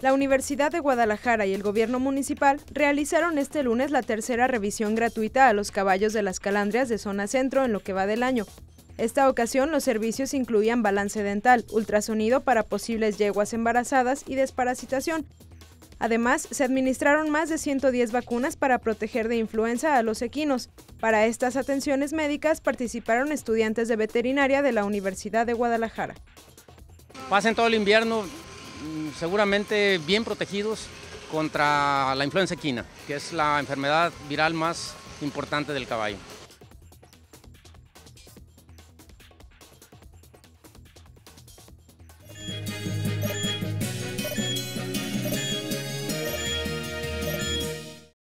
La Universidad de Guadalajara y el gobierno municipal realizaron este lunes la tercera revisión gratuita a los caballos de las calandrias de zona centro en lo que va del año. Esta ocasión los servicios incluían balance dental, ultrasonido para posibles yeguas embarazadas y desparasitación. Además, se administraron más de 110 vacunas para proteger de influenza a los equinos. Para estas atenciones médicas participaron estudiantes de veterinaria de la Universidad de Guadalajara. Pasen todo el invierno Mm, seguramente bien protegidos contra la influenza equina, que es la enfermedad viral más importante del caballo.